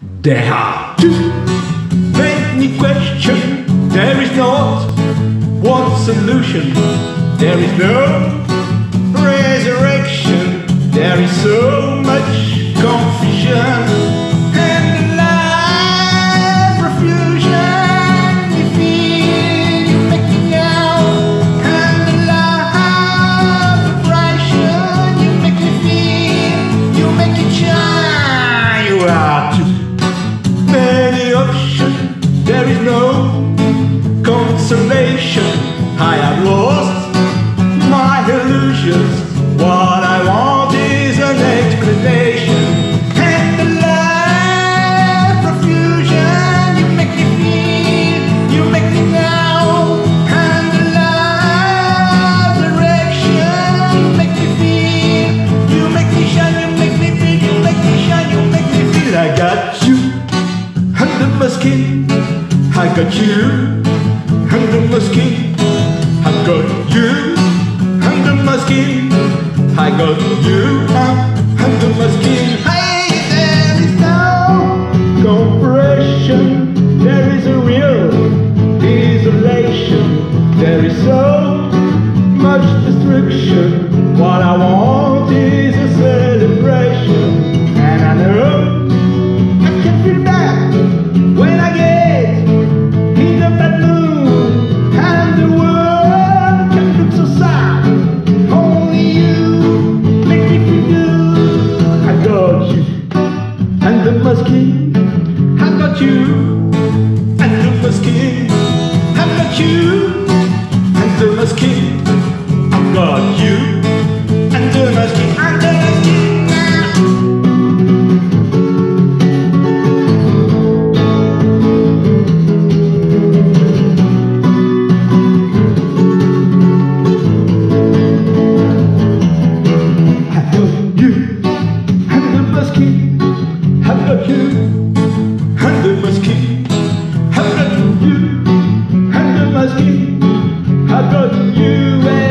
There are too many questions. There is not one solution. There is no resurrection. There is so much confusion. whiskey, I got you. And the whiskey, I got you. And the whiskey, I got you. And the whiskey, Numbers King, I've got you. And Numbers King, I've got you. And Numbers King, I've got you. you and